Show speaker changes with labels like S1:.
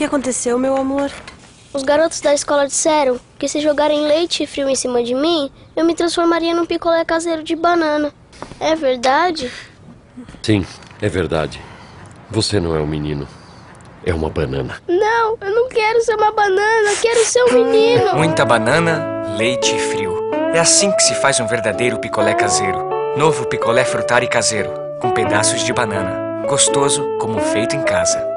S1: que aconteceu, meu amor?
S2: Os garotos da escola disseram que se jogarem leite frio em cima de mim, eu me transformaria num picolé caseiro de banana. É verdade?
S3: Sim, é verdade. Você não é um menino. É uma banana.
S2: Não, eu não quero ser uma banana, eu quero ser um menino.
S4: Muita banana, leite e frio. É assim que se faz um verdadeiro picolé caseiro. Novo picolé frutari caseiro, com pedaços de banana. Gostoso como feito em casa.